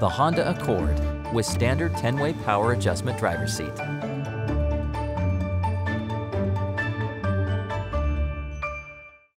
the Honda Accord with standard 10-way power adjustment driver seat.